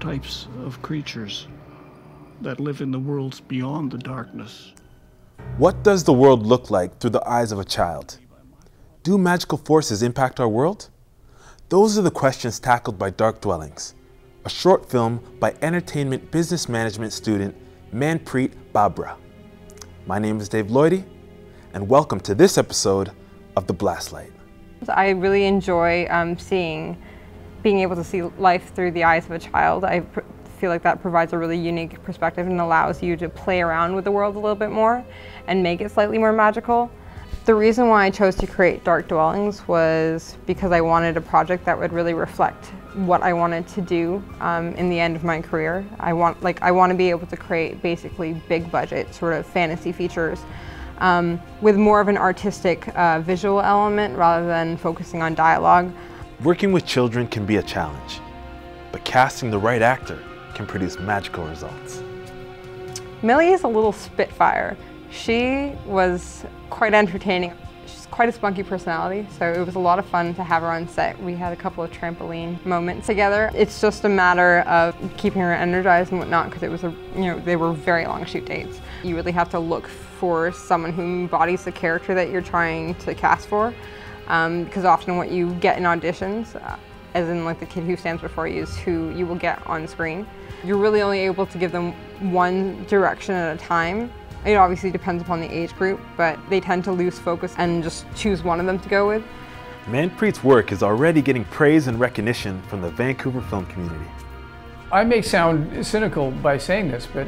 types of creatures that live in the worlds beyond the darkness. What does the world look like through the eyes of a child? Do magical forces impact our world? Those are the questions tackled by Dark Dwellings, a short film by entertainment business management student Manpreet Babra. My name is Dave Lloydy, and welcome to this episode of The Blast Light. I really enjoy um, seeing, being able to see life through the eyes of a child. I feel like that provides a really unique perspective and allows you to play around with the world a little bit more and make it slightly more magical. The reason why I chose to create Dark Dwellings was because I wanted a project that would really reflect what I wanted to do um, in the end of my career. I want, like, I want to be able to create basically big budget sort of fantasy features um, with more of an artistic uh, visual element rather than focusing on dialogue. Working with children can be a challenge, but casting the right actor can produce magical results. Millie is a little spitfire. She was quite entertaining. She's quite a spunky personality, so it was a lot of fun to have her on set. We had a couple of trampoline moments together. It's just a matter of keeping her energized and whatnot because it was a, you know, they were very long shoot dates. You really have to look for someone who embodies the character that you're trying to cast for because um, often what you get in auditions, uh, as in like the kid who stands before you is who you will get on screen. You're really only able to give them one direction at a time. It obviously depends upon the age group, but they tend to lose focus and just choose one of them to go with. Manpreet's work is already getting praise and recognition from the Vancouver film community. I may sound cynical by saying this, but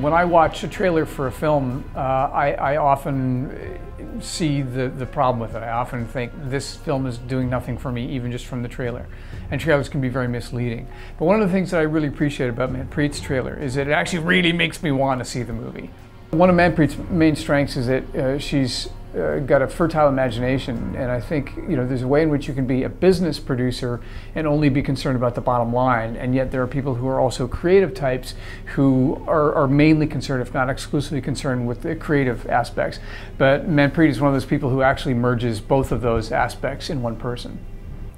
when I watch a trailer for a film, uh, I, I, often see the, the problem with it. I often think this film is doing nothing for me, even just from the trailer. And trailers can be very misleading. But one of the things that I really appreciate about Manpreet's trailer is that it actually really makes me want to see the movie. One of Manpreet's main strengths is that uh, she's uh, got a fertile imagination, and I think you know there's a way in which you can be a business producer and only be concerned about the bottom line, and yet there are people who are also creative types who are, are mainly concerned, if not exclusively concerned, with the creative aspects. But Manpreet is one of those people who actually merges both of those aspects in one person.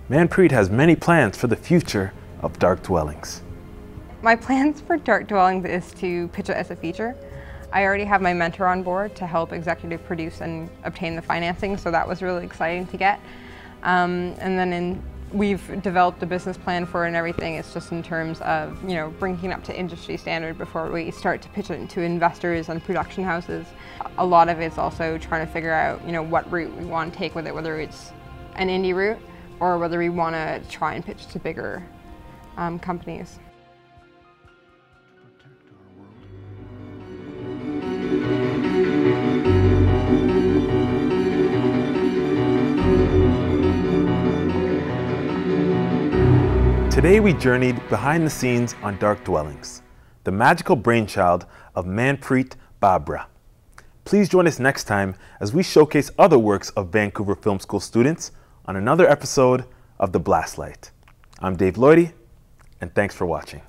Manpreet has many plans for the future of Dark Dwellings. My plans for Dark Dwellings is to pitch it as a feature. I already have my mentor on board to help executive produce and obtain the financing, so that was really exciting to get. Um, and then in, we've developed a business plan for it and everything. It's just in terms of, you know, bringing it up to industry standard before we start to pitch it to investors and production houses. A lot of it's also trying to figure out, you know, what route we want to take with it, whether it's an indie route or whether we want to try and pitch to bigger um, companies. Today we journeyed behind the scenes on Dark Dwellings, the magical brainchild of Manpreet Babra. Please join us next time as we showcase other works of Vancouver Film School students on another episode of The Blast Light. I'm Dave Lloydy, and thanks for watching.